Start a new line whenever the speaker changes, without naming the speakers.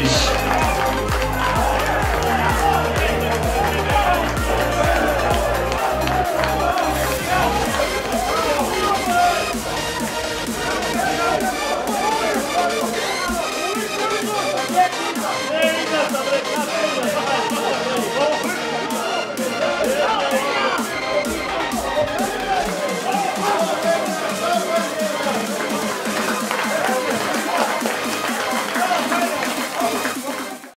please.